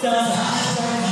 Don't hide.